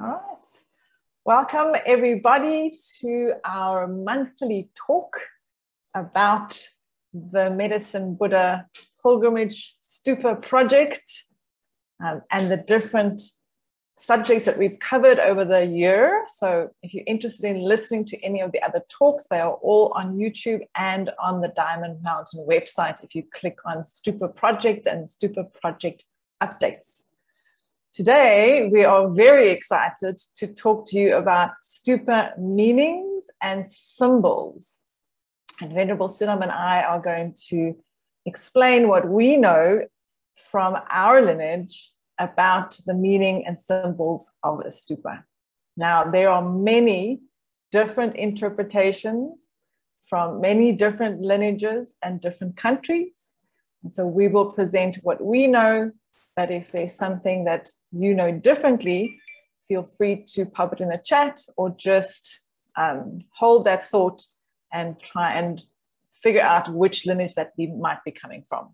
All right. Welcome, everybody, to our monthly talk about the Medicine Buddha Pilgrimage Stupa project um, and the different subjects that we've covered over the year. So, if you're interested in listening to any of the other talks, they are all on YouTube and on the Diamond Mountain website if you click on Stupa Project and Stupa Project updates. Today, we are very excited to talk to you about stupa meanings and symbols. And Venerable Sunam and I are going to explain what we know from our lineage about the meaning and symbols of a stupa. Now, there are many different interpretations from many different lineages and different countries. And so we will present what we know, but if there's something that you know differently, feel free to pop it in the chat or just um, hold that thought and try and figure out which lineage that we might be coming from.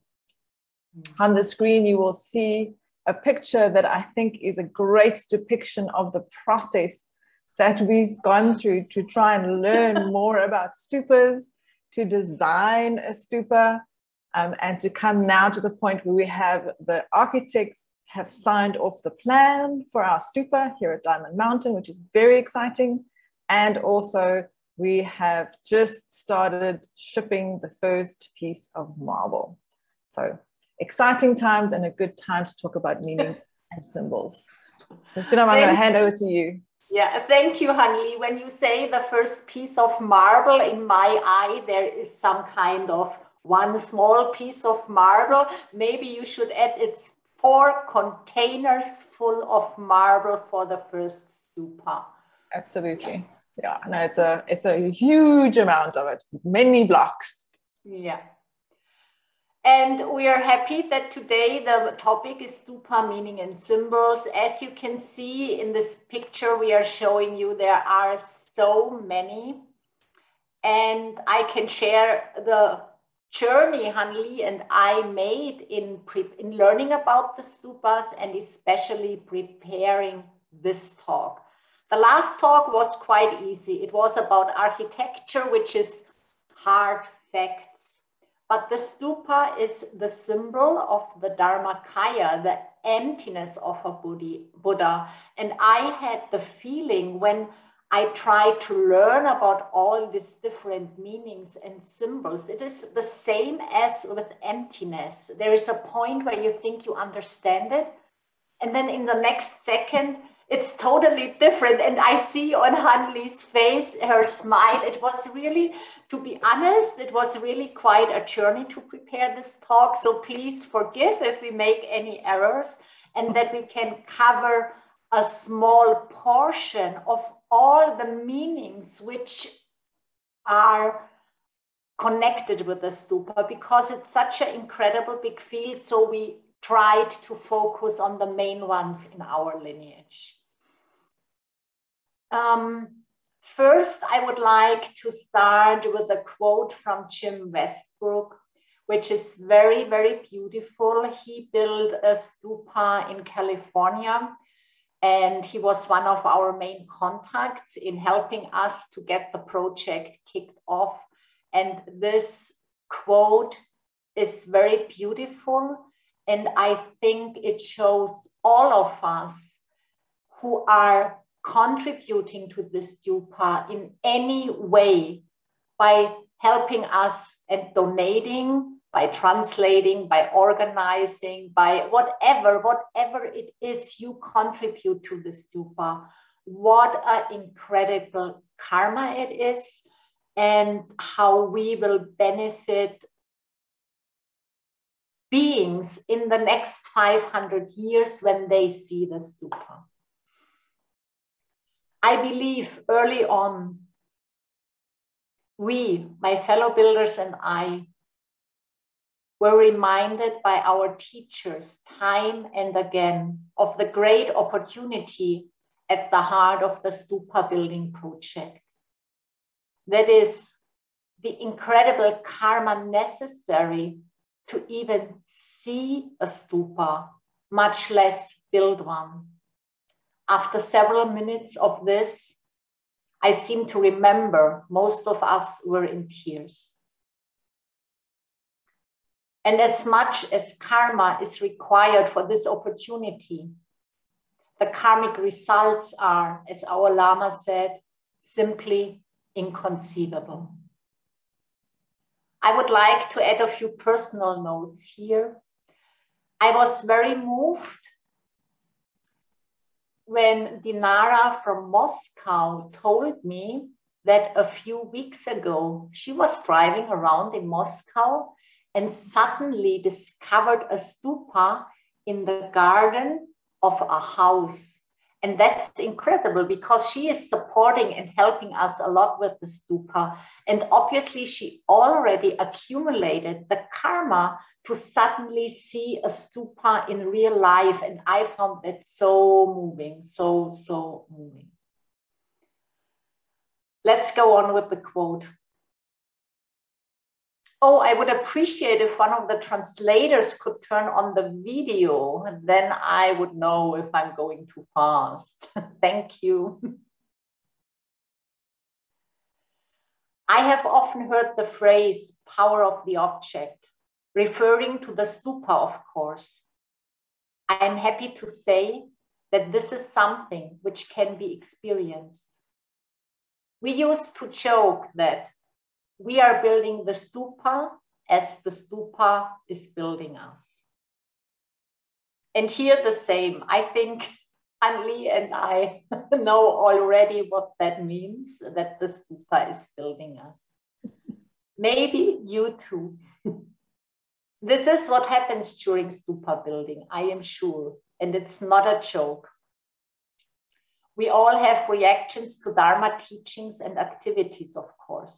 Mm. On the screen, you will see a picture that I think is a great depiction of the process that we've gone through to try and learn more about stupas, to design a stupa, um, and to come now to the point where we have the architects have signed off the plan for our stupa here at Diamond Mountain, which is very exciting. And also we have just started shipping the first piece of marble. So exciting times and a good time to talk about meaning and symbols. So Sunam, I'm going to hand over to you. Yeah, thank you, Hanli. When you say the first piece of marble, in my eye, there is some kind of one small piece of marble. Maybe you should add it's four containers full of marble for the first stupa. Absolutely. Yeah, no, it's a it's a huge amount of it, many blocks. Yeah. And we are happy that today the topic is stupa meaning and symbols. As you can see in this picture we are showing you, there are so many. And I can share the journey Hanli and I made in, in learning about the stupas and especially preparing this talk. The last talk was quite easy. It was about architecture, which is hard facts but the stupa is the symbol of the Dharmakaya, the emptiness of a Buddha. And I had the feeling when I try to learn about all these different meanings and symbols, it is the same as with emptiness. There is a point where you think you understand it. And then in the next second, it's totally different. And I see on Hanli's face her smile. It was really, to be honest, it was really quite a journey to prepare this talk. So please forgive if we make any errors and that we can cover a small portion of all the meanings which are connected with the stupa because it's such an incredible big field. So we tried to focus on the main ones in our lineage. Um, first, I would like to start with a quote from Jim Westbrook, which is very, very beautiful. He built a stupa in California, and he was one of our main contacts in helping us to get the project kicked off. And this quote is very beautiful and I think it shows all of us who are contributing to the stupa in any way by helping us and donating, by translating, by organizing, by whatever, whatever it is you contribute to the stupa. What an incredible karma it is, and how we will benefit beings in the next 500 years when they see the stupa. I believe early on, we, my fellow builders and I, were reminded by our teachers time and again of the great opportunity at the heart of the stupa building project. That is the incredible karma necessary to even see a stupa, much less build one. after several minutes of this, I seem to remember most of us were in tears. And as much as karma is required for this opportunity, the karmic results are, as our Lama said, simply inconceivable. I would like to add a few personal notes here. I was very moved when Dinara from Moscow told me that a few weeks ago she was driving around in Moscow and suddenly discovered a stupa in the garden of a house. And that's incredible because she is supporting and helping us a lot with the stupa. And obviously, she already accumulated the karma to suddenly see a stupa in real life. And I found that so moving, so, so moving. Let's go on with the quote. Oh, I would appreciate if one of the translators could turn on the video, then I would know if I'm going too fast. Thank you. I have often heard the phrase power of the object, referring to the stupa, of course. I am happy to say that this is something which can be experienced. We used to joke that we are building the stupa as the stupa is building us. And here the same. I think Hanli and I know already what that means, that the stupa is building us. Maybe you too. this is what happens during stupa building, I am sure. And it's not a joke. We all have reactions to Dharma teachings and activities, of course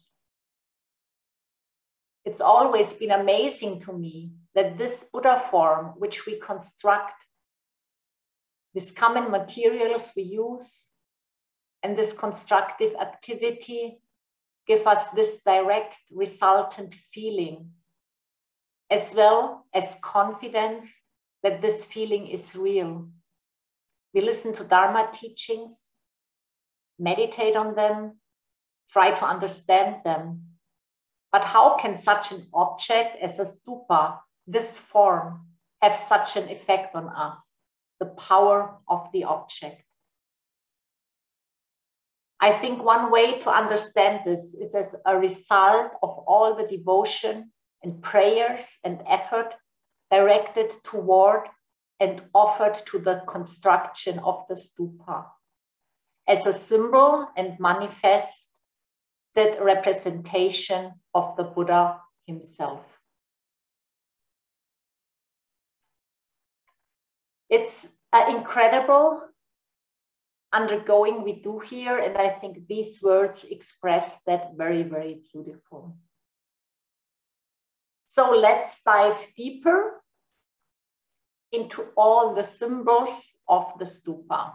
it's always been amazing to me that this Buddha form, which we construct, these common materials we use, and this constructive activity give us this direct resultant feeling, as well as confidence that this feeling is real. We listen to Dharma teachings, meditate on them, try to understand them, but how can such an object as a stupa, this form, have such an effect on us? The power of the object. I think one way to understand this is as a result of all the devotion and prayers and effort directed toward and offered to the construction of the stupa as a symbol and manifest that representation of the Buddha himself. It's an incredible undergoing we do here, and I think these words express that very, very beautiful. So let's dive deeper into all the symbols of the stupa.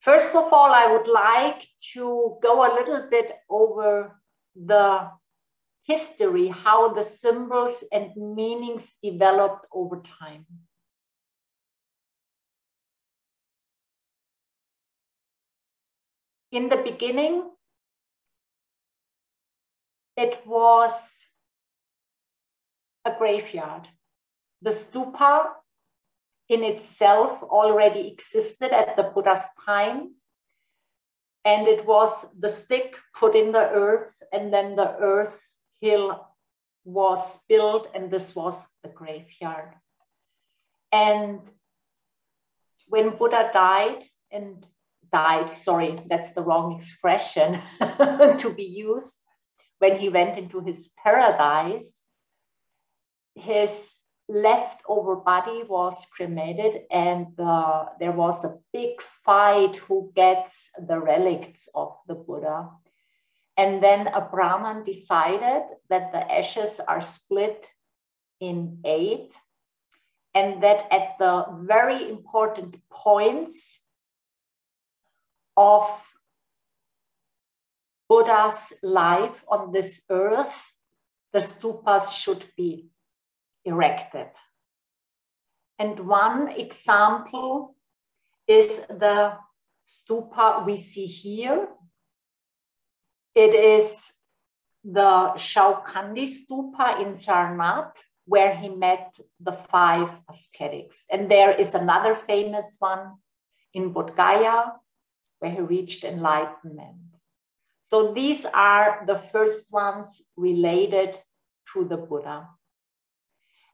First of all, I would like to go a little bit over the history, how the symbols and meanings developed over time. In the beginning, it was a graveyard. The stupa in itself already existed at the Buddha's time. And it was the stick put in the earth, and then the earth hill was built, and this was the graveyard. And when Buddha died, and died, sorry, that's the wrong expression to be used, when he went into his paradise, his leftover body was cremated and uh, there was a big fight who gets the relics of the Buddha. And then a Brahman decided that the ashes are split in eight and that at the very important points of Buddha's life on this earth, the stupas should be erected. And one example is the stupa we see here. It is the Chaukhandi stupa in Sarnath, where he met the five ascetics. And there is another famous one in Bodh Gaya, where he reached enlightenment. So these are the first ones related to the Buddha.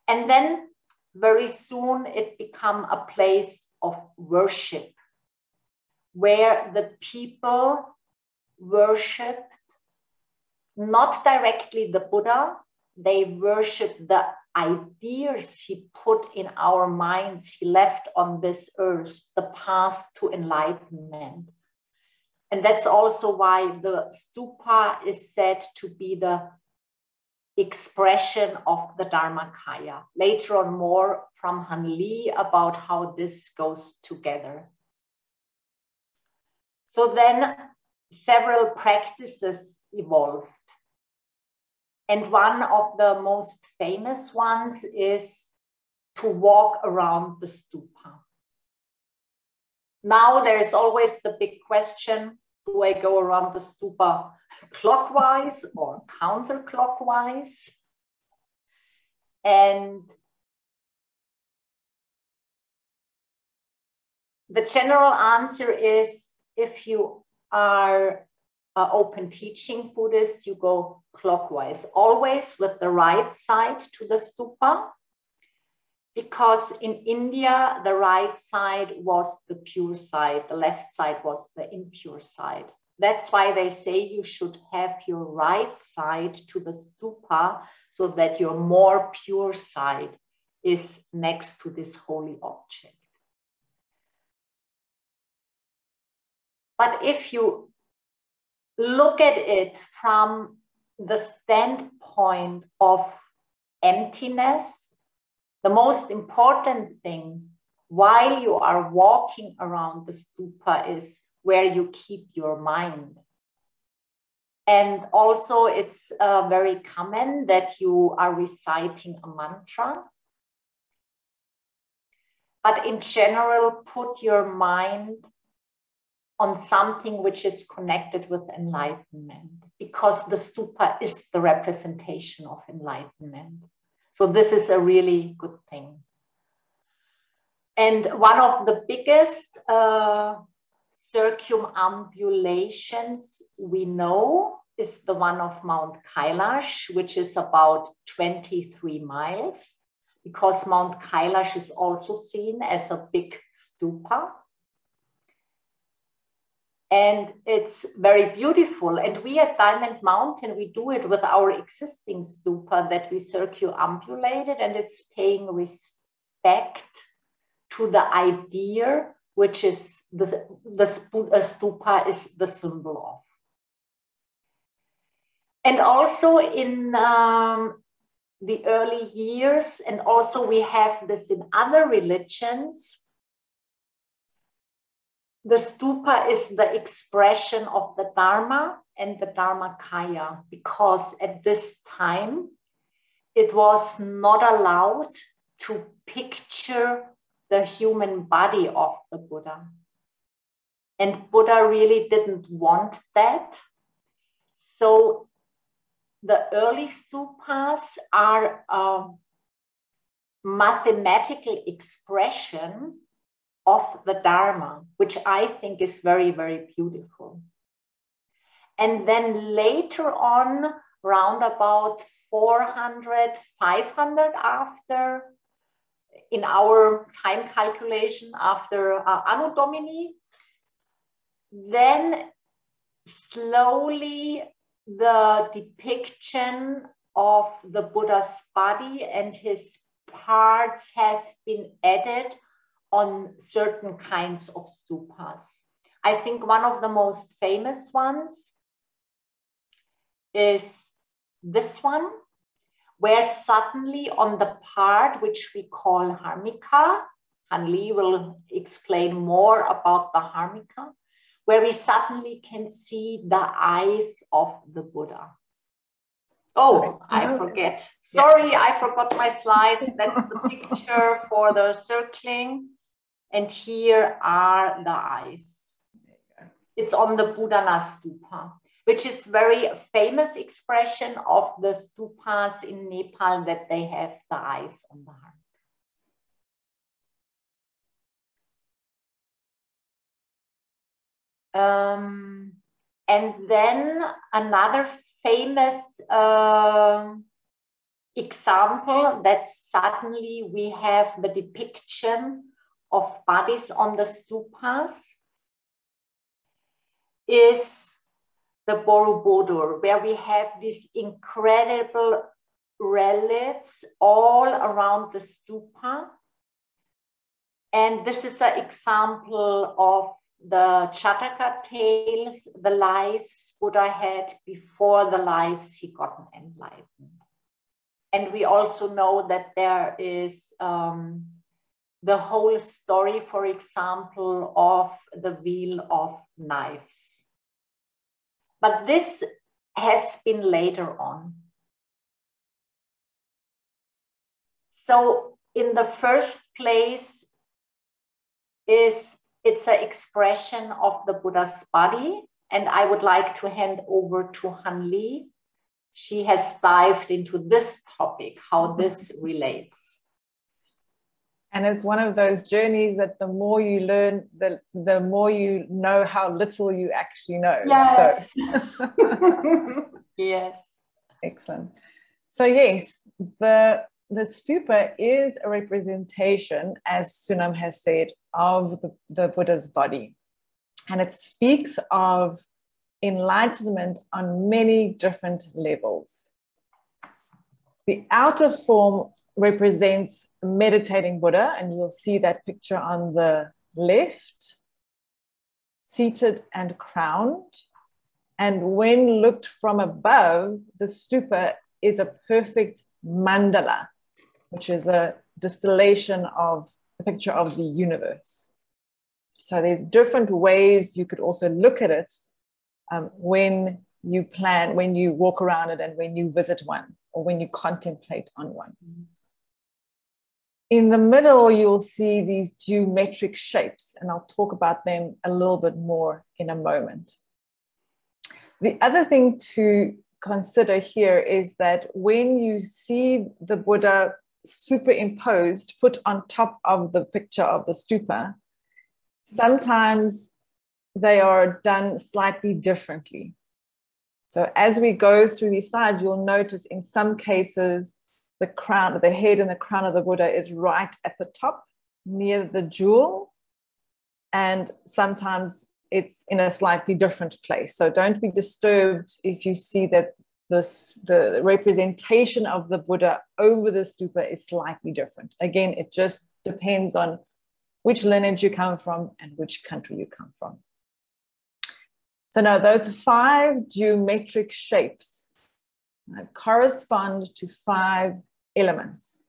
And then very soon it become a place of worship where the people worshiped not directly the Buddha, they worshiped the ideas he put in our minds, he left on this earth, the path to enlightenment. And that's also why the stupa is said to be the expression of the Dharmakaya. Later on, more from Han Li about how this goes together. So then several practices evolved. And one of the most famous ones is to walk around the stupa. Now there is always the big question, do I go around the stupa clockwise or counterclockwise? And the general answer is if you are uh, open teaching Buddhist, you go clockwise, always with the right side to the stupa. Because in India, the right side was the pure side, the left side was the impure side. That's why they say you should have your right side to the stupa so that your more pure side is next to this holy object. But if you look at it from the standpoint of emptiness, the most important thing while you are walking around the stupa is where you keep your mind. And also, it's uh, very common that you are reciting a mantra. But in general, put your mind on something which is connected with enlightenment because the stupa is the representation of enlightenment. So this is a really good thing. And one of the biggest uh, circumambulations we know is the one of Mount Kailash, which is about 23 miles, because Mount Kailash is also seen as a big stupa and it's very beautiful. And we at Diamond Mountain, we do it with our existing stupa that we circumambulated, and it's paying respect to the idea, which is the, the stupa is the symbol of. And also in um, the early years, and also we have this in other religions, the stupa is the expression of the Dharma and the Dharmakaya, because at this time it was not allowed to picture the human body of the Buddha. And Buddha really didn't want that. So the early stupas are a mathematical expression of the Dharma, which I think is very, very beautiful. And then later on, round about 400, 500 after, in our time calculation after uh, Anno Domini, then slowly the depiction of the Buddha's body and his parts have been added on certain kinds of stupas. I think one of the most famous ones is this one, where suddenly on the part which we call Harmika, Han Li will explain more about the Harmika, where we suddenly can see the eyes of the Buddha. Oh, Sorry. I forget. Sorry, yeah. I forgot my slides. That's the picture for the circling. And here are the eyes. It's on the Boudhanath stupa, which is very famous expression of the stupas in Nepal that they have the eyes on the heart. Um, and then another famous uh, example that suddenly we have the depiction of bodies on the stupas is the Borobudur, where we have these incredible reliefs all around the stupa. And this is an example of the Jataka tales, the lives Buddha had before the lives he got enlightened. And we also know that there is um, the whole story, for example, of the wheel of knives. But this has been later on. So in the first place is it's an expression of the Buddha's body. And I would like to hand over to Han Li. She has dived into this topic, how this relates. And it's one of those journeys that the more you learn, the, the more you know how little you actually know. Yes. So. yes. Excellent. So, yes, the the stupa is a representation, as Sunam has said, of the, the Buddha's body. And it speaks of enlightenment on many different levels. The outer form represents meditating Buddha, and you'll see that picture on the left, seated and crowned. And when looked from above, the stupa is a perfect mandala which is a distillation of a picture of the universe. So there's different ways you could also look at it um, when you plan, when you walk around it, and when you visit one, or when you contemplate on one. In the middle, you'll see these geometric shapes, and I'll talk about them a little bit more in a moment. The other thing to consider here is that when you see the Buddha superimposed, put on top of the picture of the stupa, sometimes they are done slightly differently. So as we go through these slides, you'll notice in some cases, the crown, the head and the crown of the Buddha is right at the top near the jewel. And sometimes it's in a slightly different place. So don't be disturbed if you see that the, the representation of the Buddha over the stupa is slightly different. Again, it just depends on which lineage you come from and which country you come from. So now those five geometric shapes Uh, correspond to five elements.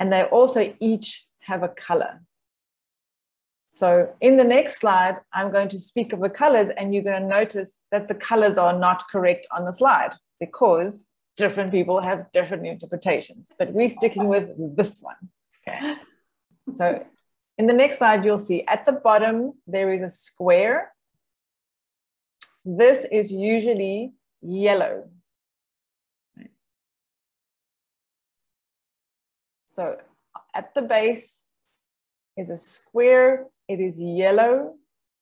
And they also each have a color. So in the next slide, I'm going to speak of the colors and you're going to notice that the colors are not correct on the slide because different people have different interpretations, but we're sticking with this one. Okay. So in the next slide, you'll see at the bottom, there is a square. This is usually yellow. So at the base is a square it is yellow.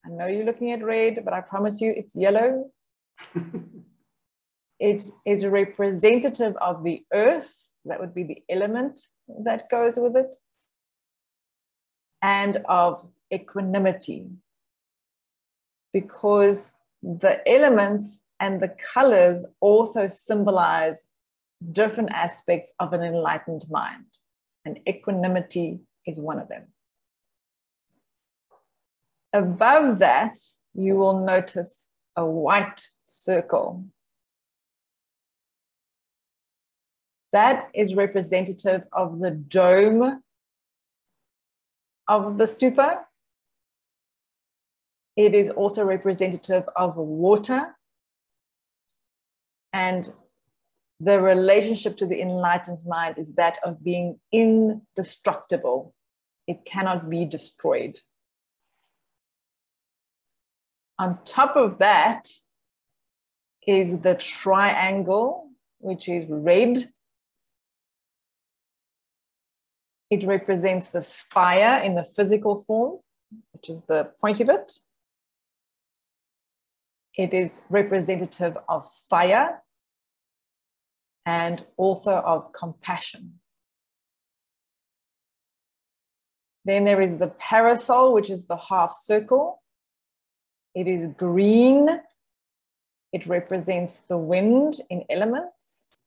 I know you're looking at red, but I promise you it's yellow. it is a representative of the earth. So that would be the element that goes with it. And of equanimity. Because the elements and the colors also symbolize different aspects of an enlightened mind. And equanimity is one of them. Above that, you will notice a white circle. That is representative of the dome of the stupa. It is also representative of water and the relationship to the enlightened mind is that of being indestructible it cannot be destroyed. On top of that is the triangle, which is red. It represents the spire in the physical form, which is the pointy bit. It is representative of fire and also of compassion. Then there is the parasol, which is the half circle. It is green. It represents the wind in elements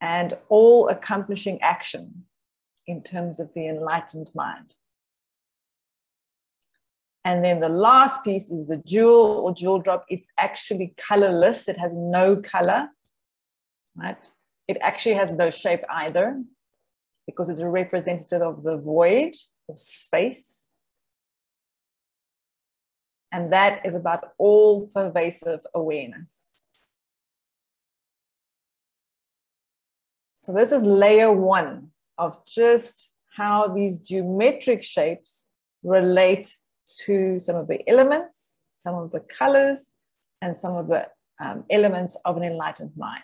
and all accomplishing action in terms of the enlightened mind. And then the last piece is the jewel or jewel drop. It's actually colorless, it has no color, right? It actually has no shape either because it's a representative of the void of space. And that is about all pervasive awareness. So, this is layer one of just how these geometric shapes relate to some of the elements, some of the colors, and some of the um, elements of an enlightened mind.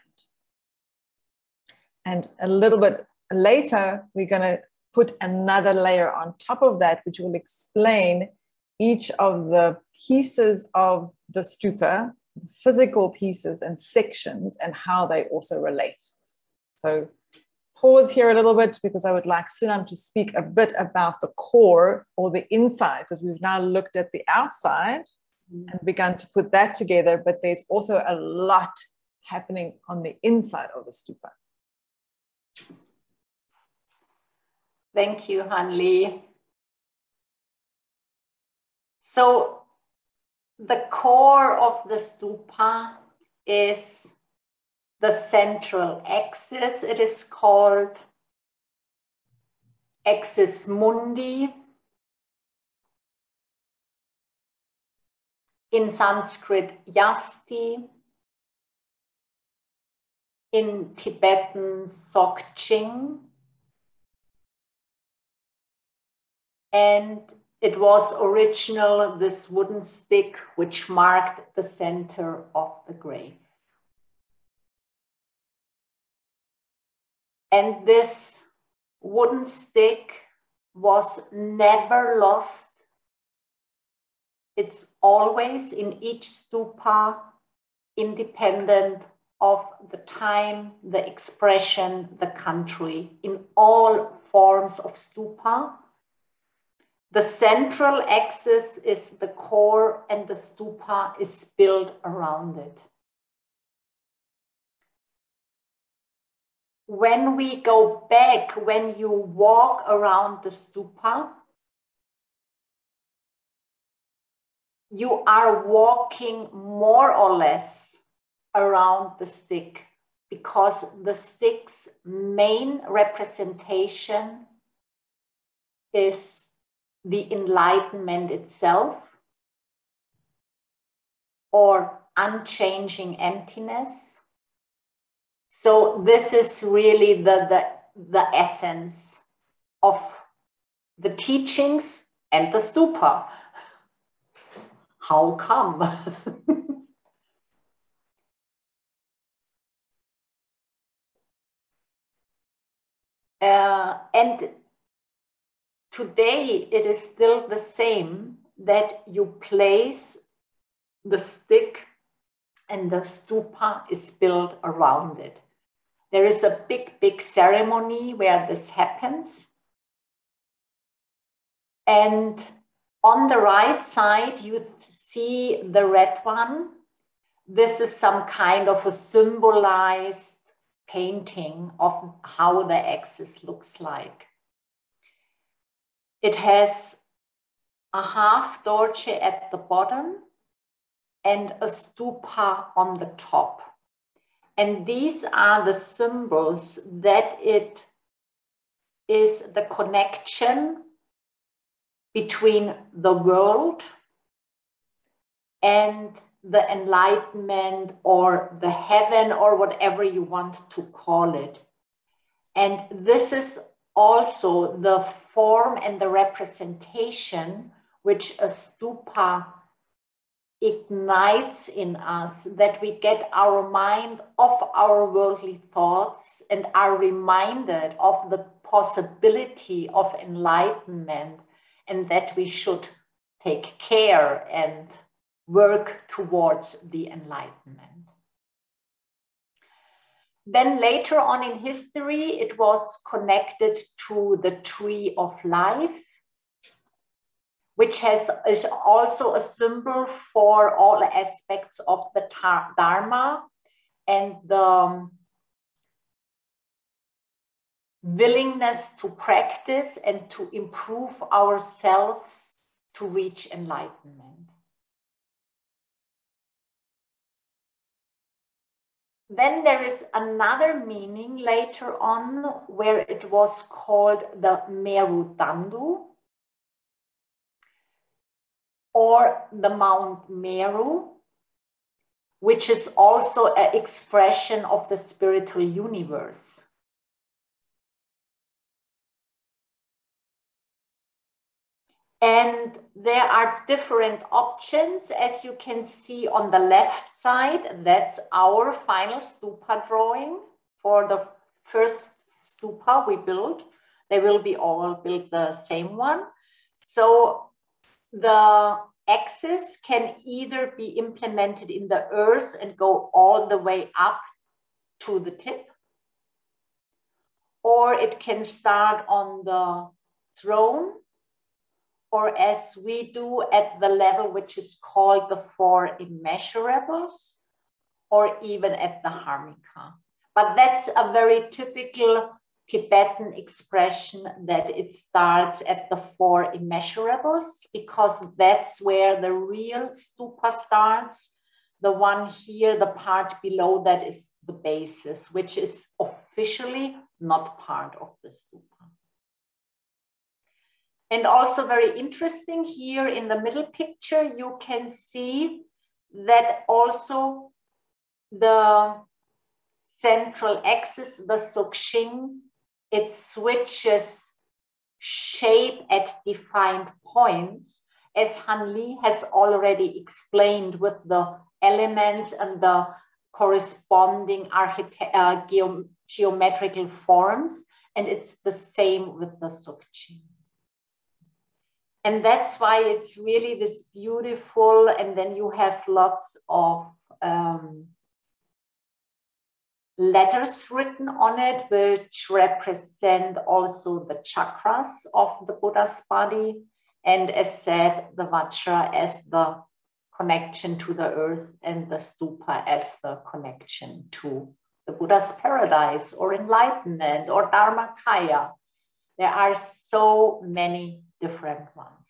And a little bit later, we're going to put another layer on top of that, which will explain each of the pieces of the stupa, the physical pieces and sections, and how they also relate. So pause here a little bit because I would like Sunam to speak a bit about the core or the inside, because we've now looked at the outside mm. and begun to put that together, but there's also a lot happening on the inside of the stupa. Thank you, Hanli. So the core of the stupa is the central axis. It is called axis mundi. In Sanskrit, yasti. In Tibetan, sokshing. And it was original this wooden stick which marked the center of the grave. And this wooden stick was never lost. It's always in each stupa, independent of the time, the expression, the country, in all forms of stupa the central axis is the core and the stupa is built around it. When we go back, when you walk around the stupa, you are walking more or less around the stick because the stick's main representation is the enlightenment itself or unchanging emptiness. So this is really the, the, the essence of the teachings and the stupa. How come? uh, and today it is still the same that you place the stick and the stupa is built around it. There is a big, big ceremony where this happens. And on the right side, you see the red one. This is some kind of a symbolized painting of how the axis looks like. It has a half dorje at the bottom and a stupa on the top. And these are the symbols that it is the connection between the world and the enlightenment or the heaven or whatever you want to call it. And this is also the form and the representation which a stupa ignites in us, that we get our mind off our worldly thoughts and are reminded of the possibility of enlightenment and that we should take care and work towards the enlightenment. Then later on in history, it was connected to the tree of life which has is also a symbol for all aspects of the Dharma and the um, willingness to practice and to improve ourselves to reach enlightenment. Then there is another meaning later on where it was called the Meru Danda, or the Mount Meru, which is also an expression of the spiritual universe. And there are different options, as you can see on the left side. That's our final stupa drawing for the first stupa we built. They will be all built the same one. So the axis can either be implemented in the earth and go all the way up to the tip, or it can start on the throne, or as we do at the level which is called the four immeasurables, or even at the harmika. But that's a very typical Tibetan expression that it starts at the four immeasurables because that's where the real stupa starts. The one here, the part below that is the basis, which is officially not part of the stupa. And also very interesting here in the middle picture, you can see that also the central axis, the sokshing, it switches shape at defined points, as Han Li has already explained with the elements and the corresponding uh, geometrical forms. And it's the same with the sokshing. And that's why it's really this beautiful, and then you have lots of um, letters written on it, which represent also the chakras of the Buddha's body. And as said, the Vajra as the connection to the earth and the stupa as the connection to the Buddha's paradise or enlightenment or Dharmakaya. There are so many different ones.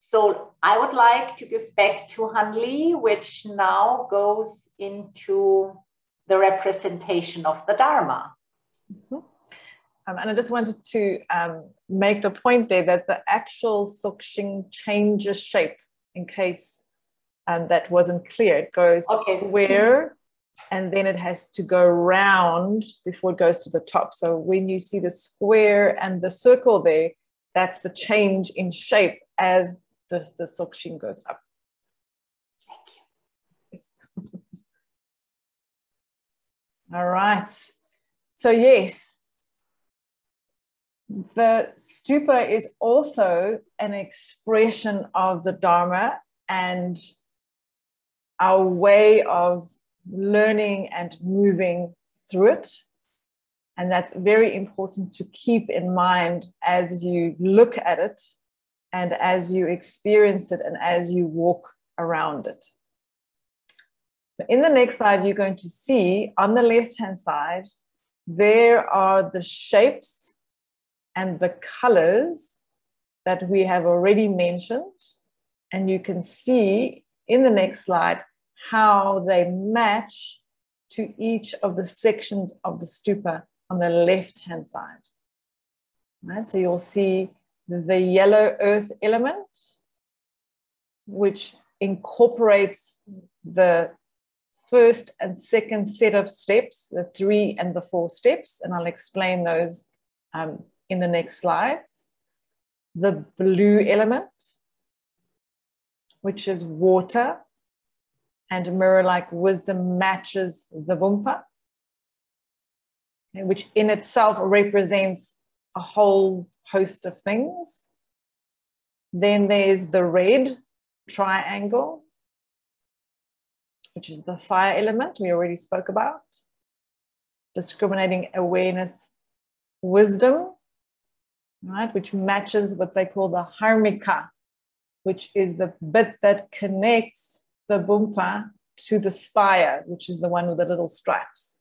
So I would like to give back to Han Li, which now goes into the representation of the Dharma. Mm-hmm. Um, and I just wanted to um, make the point there that the actual sokshing changes shape in case um, that wasn't clear. It goes okay. square and then it has to go round before it goes to the top. So when you see the square and the circle there, that's the change in shape as the, the sokshing goes up. Thank you. All right. So yes, the stupa is also an expression of the Dharma and our way of learning and moving through it. And that's very important to keep in mind as you look at it and as you experience it and as you walk around it. So in the next slide, you're going to see on the left-hand side, there are the shapes and the colors that we have already mentioned. And you can see in the next slide how they match to each of the sections of the stupa on the left-hand side. Right, so you'll see the yellow earth element, which incorporates the first and second set of steps, the three and the four steps, and I'll explain those um, in the next slides. The blue element, which is water, and mirror-like wisdom matches the bumpa, which in itself represents a whole host of things. Then there's the red triangle, which is the fire element we already spoke about. Discriminating awareness, wisdom, right, which matches what they call the harmika, which is the bit that connects the bumpa to the spire, which is the one with the little stripes.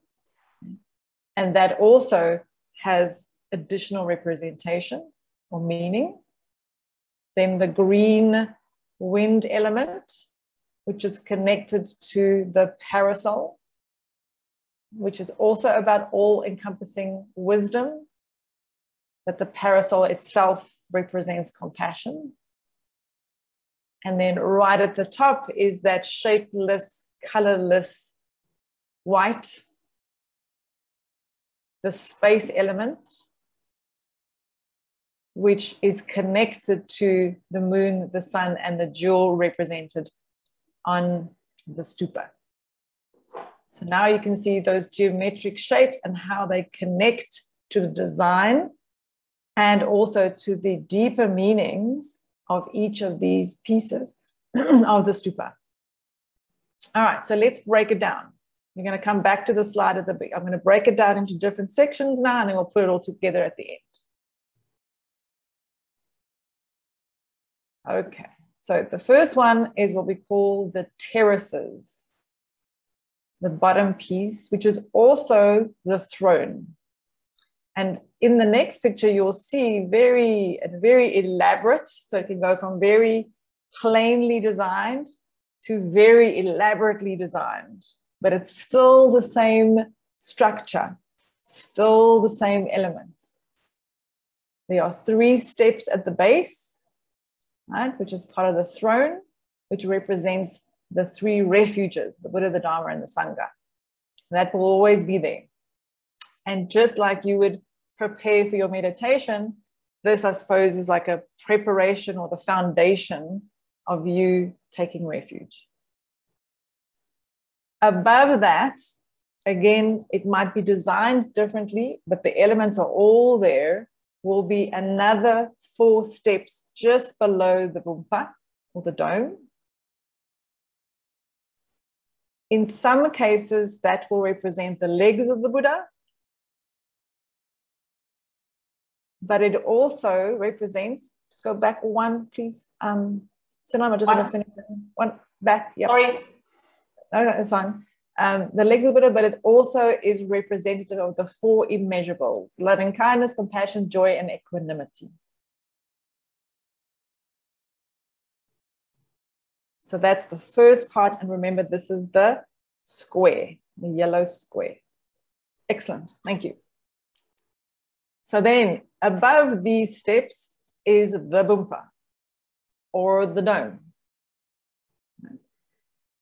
And that also has additional representation or meaning. Then the green wind element, which is connected to the parasol, which is also about all encompassing wisdom, that the parasol itself represents compassion. And then right at the top is that shapeless, colorless white, the space element, which is connected to the moon, the sun, and the jewel represented on the stupa. So now you can see those geometric shapes and how they connect to the design and also to the deeper meanings of each of these pieces of the stupa. All right, so let's break it down. We're going to come back to the slide at the. I'm going to break it down into different sections now, and then we'll put it all together at the end. Okay, so the first one is what we call the terraces, the bottom piece, which is also the throne. And in the next picture, you'll see very, very elaborate. So it can go from very plainly designed to very elaborately designed, but it's still the same structure, still the same elements. There are three steps at the base, right, which is part of the throne, which represents the three refuges, the Buddha, the Dharma, and the Sangha. That will always be there. And just like you would prepare for your meditation, this, I suppose, is like a preparation or the foundation of you taking refuge. Above that, again, it might be designed differently, but the elements are all there. Will be another four steps just below the bumpa or the dome. In some cases, that will represent the legs of the Buddha. But it also represents, just go back one, please. Um, I just want to finish one back. Yep. Sorry. No, no, it's fine. Um, the legs of Buddha, but it also is representative of the four immeasurables loving kindness, compassion, joy, and equanimity. So that's the first part. And remember, this is the square, the yellow square. Excellent. Thank you. So then above these steps is the bumpa or the dome.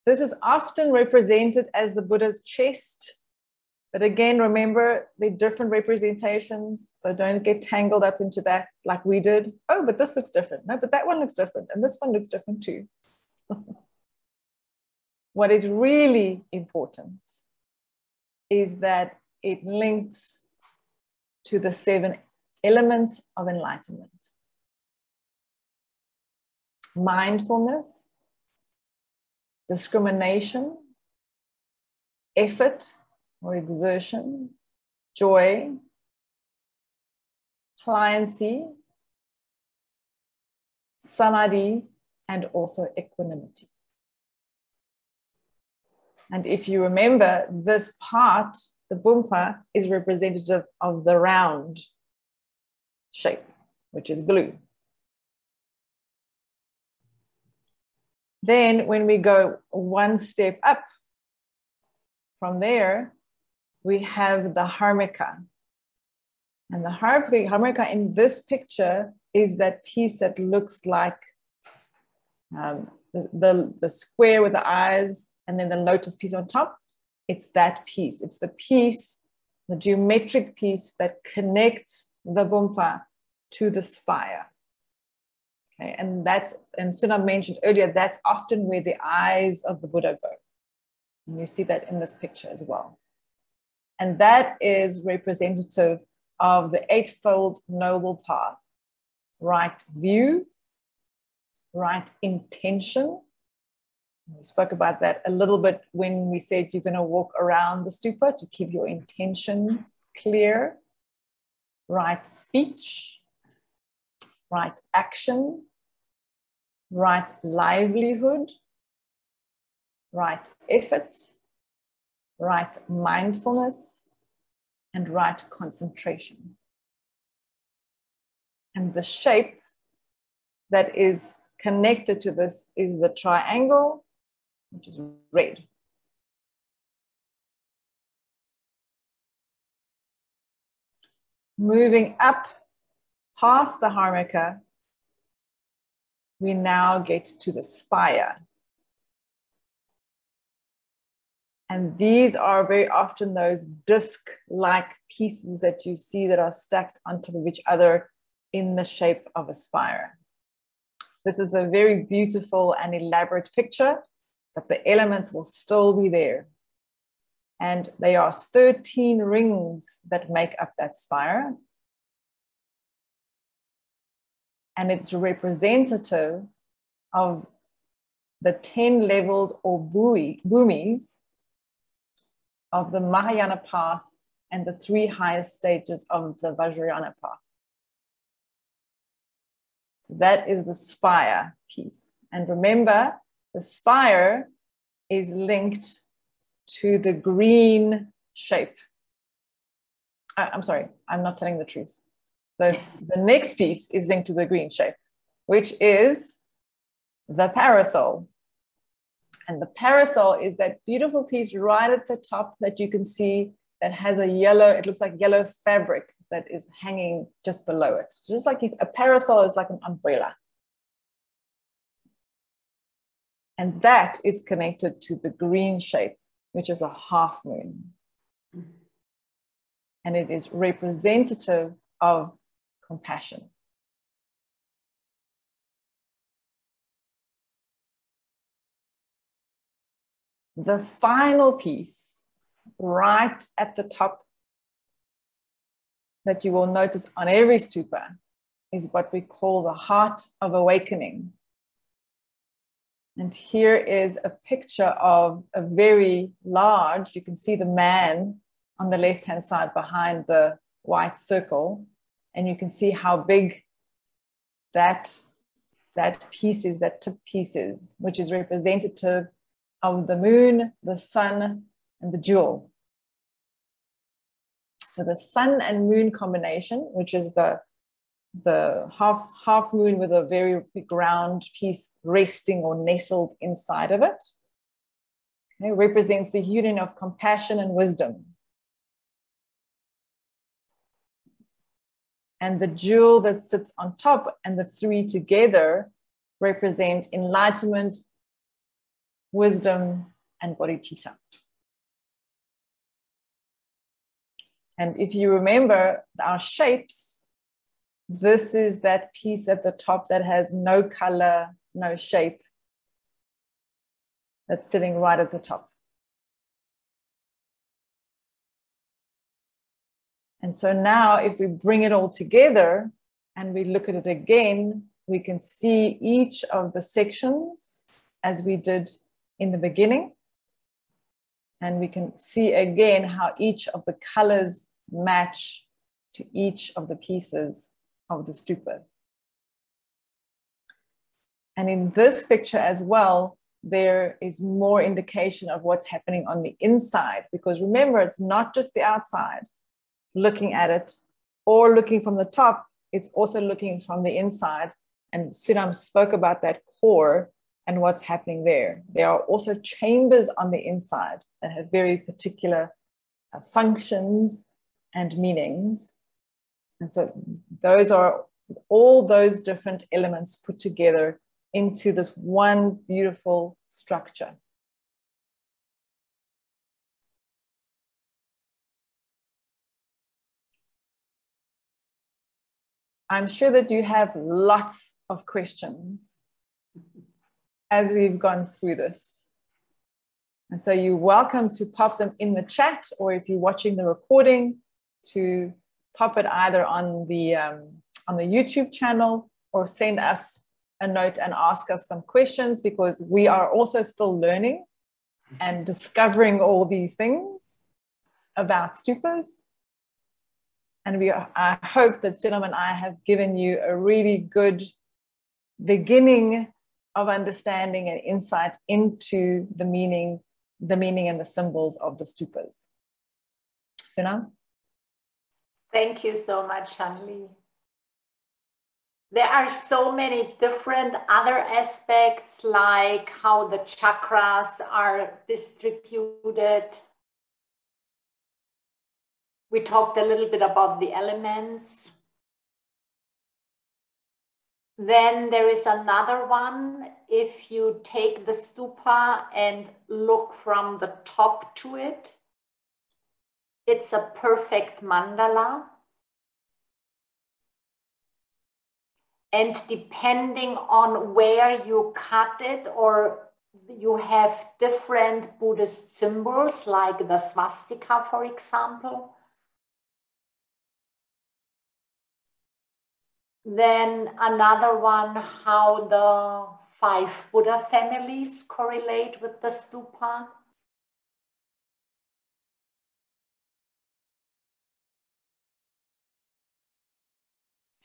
This is often represented as the Buddha's chest. But again, remember the different representations. So don't get tangled up into that like we did. Oh, but this looks different. No, but that one looks different. And this one looks different too. what is really important is that it links to the seven elements of enlightenment mindfulness, discrimination, effort or exertion, joy, pliancy, samadhi, and also equanimity. And if you remember, this part the bumpa is representative of the round shape, which is blue. Then when we go one step up from there, we have the harmika. And the harmika in this picture is that piece that looks like um, the, the, the square with the eyes and then the lotus piece on top, it's that piece. It's the piece, the geometric piece that connects the bumpa to the spire. Okay, and that's, and Sunam mentioned earlier, that's often where the eyes of the Buddha go. And you see that in this picture as well. And that is representative of the Eightfold Noble Path right view, right intention. We spoke about that a little bit when we said you're going to walk around the stupa to keep your intention clear, right speech, right action, right livelihood, right effort, right mindfulness, and right concentration. And the shape that is connected to this is the triangle, which is red. Moving up past the harmika, we now get to the spire. And these are very often those disc-like pieces that you see that are stacked on top of each other in the shape of a spire. This is a very beautiful and elaborate picture, but the elements will still be there. And they are 13 rings that make up that spire. And it's representative of the 10 levels or buoy, bhumis of the Mahayana path and the three highest stages of the Vajrayana path. So that is the spire piece. And remember, the spire is linked to the green shape. I, I'm sorry, I'm not telling the truth. The, the next piece is linked to the green shape, which is the parasol. And the parasol is that beautiful piece right at the top that you can see that has a yellow, it looks like yellow fabric that is hanging just below it. So just like a parasol is like an umbrella. And that is connected to the green shape, which is a half moon. And it is representative of compassion. The final piece right at the top that you will notice on every stupa is what we call the heart of awakening. And here is a picture of a very large, you can see the man on the left hand side behind the white circle. And you can see how big that, that piece is, that tip piece is, which is representative of the moon, the sun, and the jewel. So the sun and moon combination, which is the, the half, half moon with a very big round piece resting or nestled inside of it, okay, represents the union of compassion and wisdom. And the jewel that sits on top and the three together represent enlightenment, wisdom, and bodhicitta. And if you remember our shapes, this is that piece at the top that has no color, no shape, that's sitting right at the top. And so now, if we bring it all together and we look at it again, we can see each of the sections as we did in the beginning. And we can see again how each of the colors match to each of the pieces of the stupa. And in this picture as well, there is more indication of what's happening on the inside, because remember, it's not just the outside looking at it or looking from the top, it's also looking from the inside. And Siddham spoke about that core and what's happening there. There are also chambers on the inside that have very particular uh, functions and meanings. And so those are all those different elements put together into this one beautiful structure. I'm sure that you have lots of questions as we've gone through this. And so you're welcome to pop them in the chat or if you're watching the recording to pop it either on the um, on the YouTube channel or send us a note and ask us some questions because we are also still learning and discovering all these things about stupas. And we, I hope that Sunam and I have given you a really good beginning of understanding and insight into the meaning, the meaning and the symbols of the stupas. Sunam? Thank you so much, Hanli. There are so many different other aspects like how the chakras are distributed. We talked a little bit about the elements. Then there is another one. If you take the stupa and look from the top to it, it's a perfect mandala. And depending on where you cut it or you have different Buddhist symbols like the swastika, for example, Then another one, how the five Buddha families correlate with the stupa.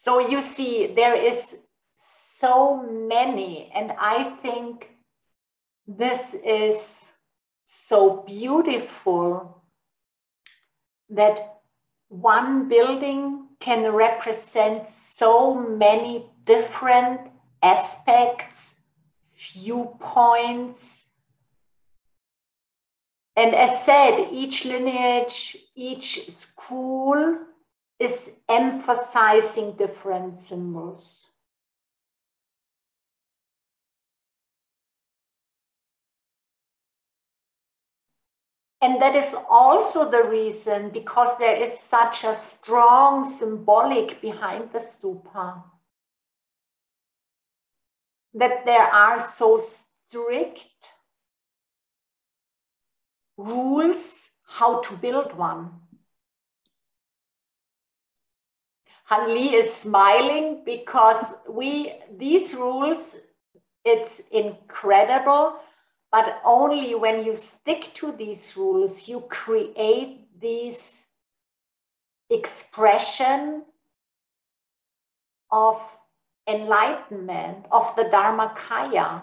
So you see, there is so many, and I think this is so beautiful that one building can represent so many different aspects, viewpoints. And as said, each lineage, each school is emphasizing different symbols. And that is also the reason because there is such a strong symbolic behind the stupa. That there are so strict rules how to build one. Hanli is smiling because we these rules, it's incredible but only when you stick to these rules, you create this expression of enlightenment, of the Dharmakaya.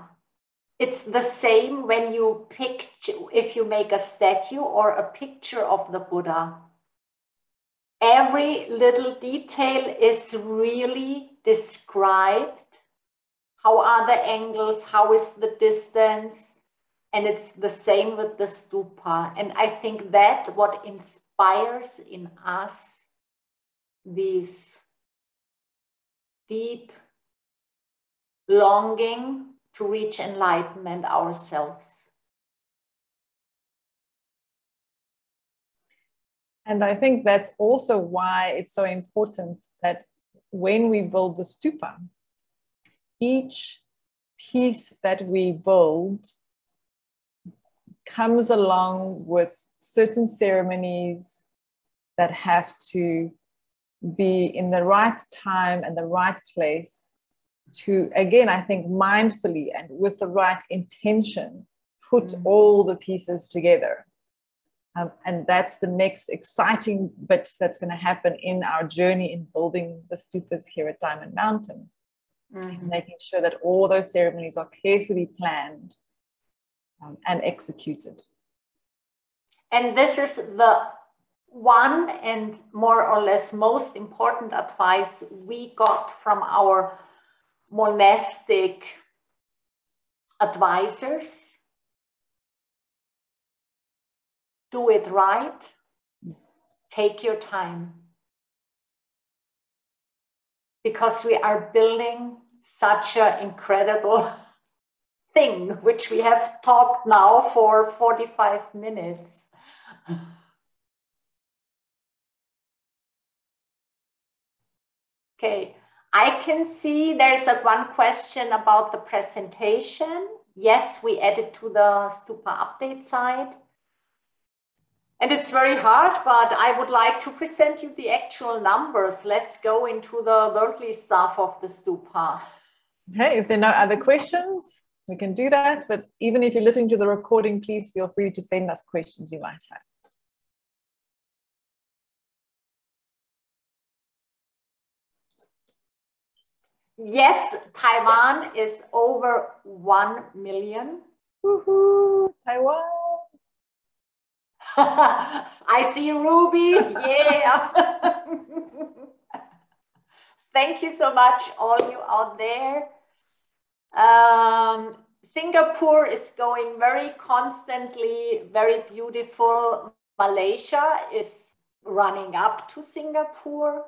It's the same when you picture, if you make a statue or a picture of the Buddha. Every little detail is really described. How are the angles? How is the distance? And it's the same with the stupa. And I think that what inspires in us this deep longing to reach enlightenment ourselves. And I think that's also why it's so important that when we build the stupa, each piece that we build comes along with certain ceremonies that have to be in the right time and the right place to again i think mindfully and with the right intention put mm-hmm. all the pieces together um, and that's the next exciting bit that's going to happen in our journey in building the stupas here at diamond mountain mm-hmm. is making sure that all those ceremonies are carefully planned um, and executed. And this is the one and more or less most important advice we got from our monastic advisors. Do it right. Take your time. Because we are building such an incredible thing, which we have talked now for 45 minutes. Okay, I can see there's a one question about the presentation. Yes, we added to the Stupa update side. And it's very hard, but I would like to present you the actual numbers. Let's go into the worldly stuff of the Stupa. Okay, if there are no other questions, we can do that. But even if you're listening to the recording, please feel free to send us questions you might have. Yes, Taiwan is over 1 million. Woohoo, Taiwan. I see Ruby. Yeah. Thank you so much, all you out there. Um, Singapore is going very constantly, very beautiful. Malaysia is running up to Singapore.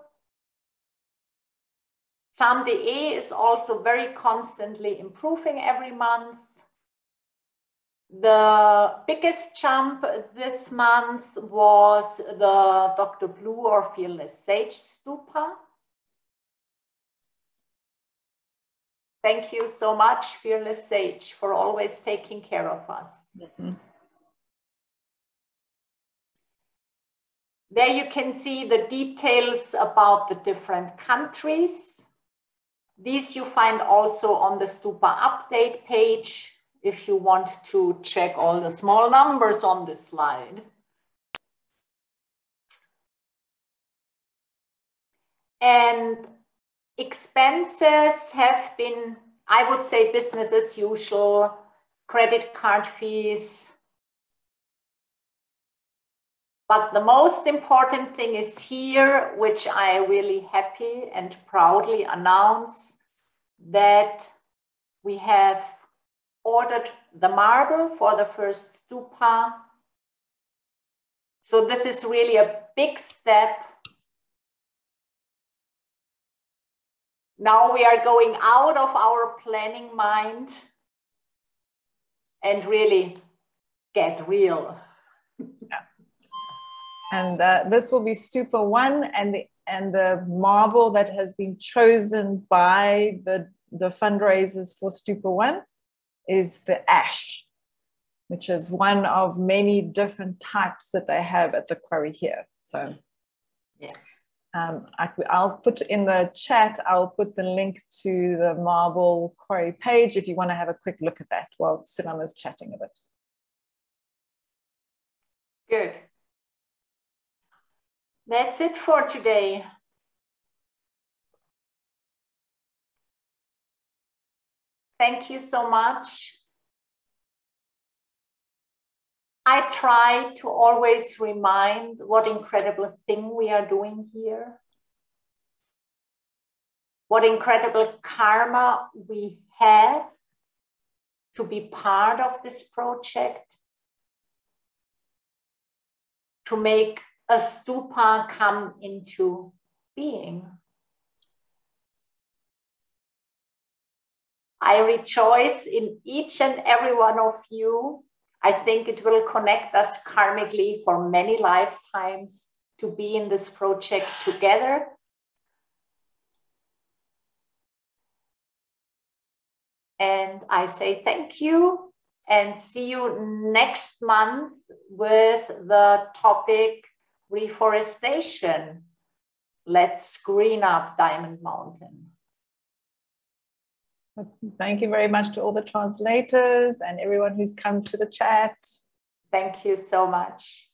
SAMDE is also very constantly improving every month. The biggest jump this month was the Dr. Blue or Fearless Sage Stupa. Thank you so much, Fearless Sage, for always taking care of us. Mm -hmm. There you can see the details about the different countries. These you find also on the Stupa update page if you want to check all the small numbers on this slide. And expenses have been, I would say, business as usual, credit card fees, but the most important thing is here, which I really happy and proudly announce that we have ordered the marble for the first stupa. So this is really a big step. Now we are going out of our planning mind and really get real. Yeah. And uh, this will be Stupa 1 and the, and the marble that has been chosen by the, the fundraisers for Stupa 1 is the ash, which is one of many different types that they have at the quarry here. So yeah. Um, I, will put in the chat, I'll put the link to the marble quarry page if you want to have a quick look at that while Sunam is chatting a bit. Good. That's it for today. Thank you so much. I try to always remind what incredible thing we are doing here. What incredible karma we have to be part of this project, to make a stupa come into being. I rejoice in each and every one of you. I think it will connect us karmically for many lifetimes to be in this project together. And I say thank you and see you next month with the topic reforestation. Let's green up Diamond Mountain. Thank you very much to all the translators and everyone who's come to the chat. Thank you so much.